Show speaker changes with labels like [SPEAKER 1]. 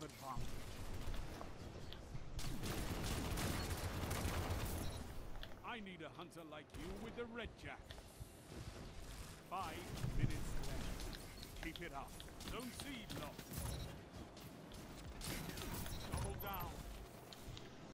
[SPEAKER 1] have advantage. I need a hunter like you with the red jack. Five minutes left. Keep it up. Don't